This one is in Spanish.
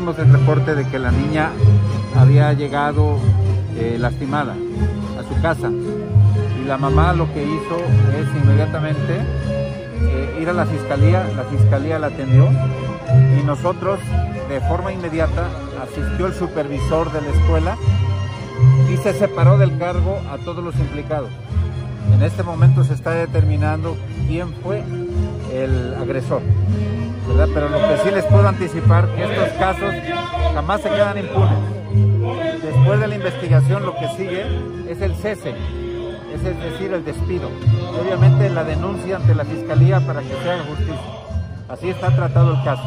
Tuvimos el reporte de que la niña había llegado eh, lastimada a su casa y la mamá lo que hizo es inmediatamente eh, ir a la fiscalía, la fiscalía la atendió y nosotros de forma inmediata asistió el supervisor de la escuela y se separó del cargo a todos los implicados. En este momento se está determinando quién fue el agresor. ¿verdad? Pero lo que sí les puedo anticipar que estos casos jamás se quedan impunes. Después de la investigación lo que sigue es el cese, es decir, el despido. Y obviamente la denuncia ante la fiscalía para que se haga justicia. Así está tratado el caso.